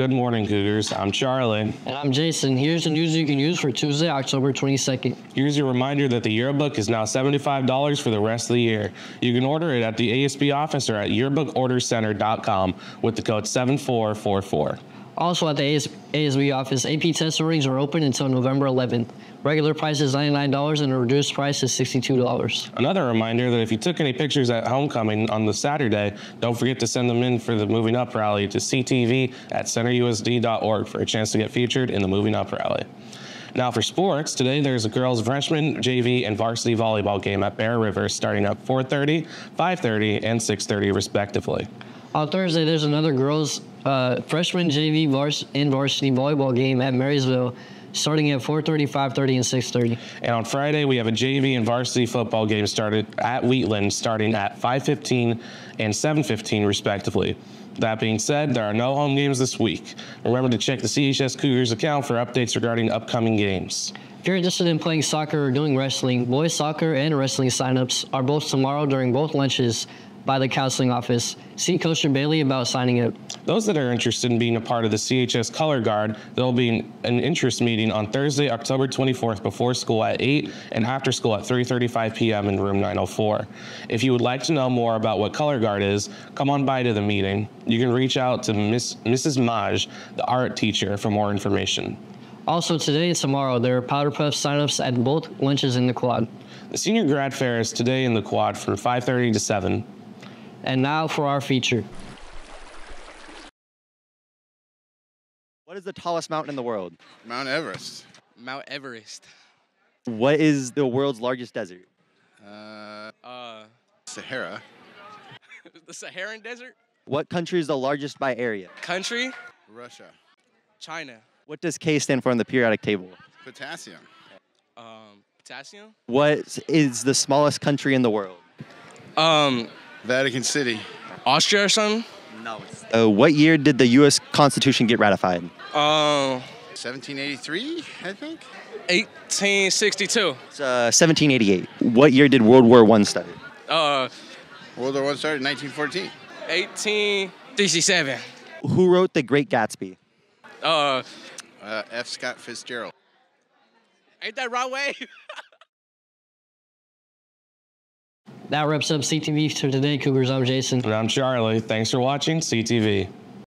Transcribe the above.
Good morning, Cougars. I'm Charlie. And I'm Jason. Here's the news you can use for Tuesday, October 22nd. Here's your reminder that the yearbook is now $75 for the rest of the year. You can order it at the ASB office or at yearbookordercenter.com with the code 7444. Also at the AS- ASB office, AP test readings are open until November 11th. Regular price is $99 and the reduced price is $62. Another reminder that if you took any pictures at homecoming on the Saturday, don't forget to send them in for the Moving Up rally to ctv at centerusd.org for a chance to get featured in the Moving Up rally. Now for sports, today there's a girls freshman, JV, and varsity volleyball game at Bear River starting at 4:30, 5:30, and 6:30 respectively. On Thursday, there's another girls uh, freshman JV vars- and varsity volleyball game at Marysville starting at 4.30, 5.30, and 6.30. And on Friday, we have a JV and varsity football game started at Wheatland starting at 5:15 and 7:15 respectively. That being said, there are no home games this week. Remember to check the CHS Cougars account for updates regarding upcoming games. If you're interested in playing soccer or doing wrestling, boys soccer and wrestling signups are both tomorrow during both lunches by the counseling office. See Coach Bailey about signing up. Those that are interested in being a part of the CHS Color Guard, there will be an interest meeting on Thursday, October 24th before school at 8 and after school at 3:35 p.m. in room 904. If you would like to know more about what Color Guard is, come on by to the meeting. You can reach out to Miss, Mrs. Maj, the art teacher, for more information. Also, today and tomorrow, there are Powder Puff signups at both lunches in the quad. The senior grad fair is today in the quad from 5:30 to 7. And now for our feature. What is the tallest mountain in the world? Mount Everest. Mount Everest. What is the world's largest desert? Uh, Uh, Sahara. the Saharan Desert. What country is the largest by area? Country. Russia. China. What does K stand for on the periodic table? Potassium. Um, potassium. What is the smallest country in the world? Um, Vatican City. Austria or something. No. Uh, what year did the U.S. Constitution get ratified? Um, 1783, I think. 1862. It's uh, 1788. What year did World War I start? Uh, World War One started in 1914. 1867. Who wrote The Great Gatsby? Uh, Uh, F. Scott Fitzgerald. ain't that right way? That wraps up CTV for today, Cougars. I'm Jason. And I'm Charlie. Thanks for watching CTV.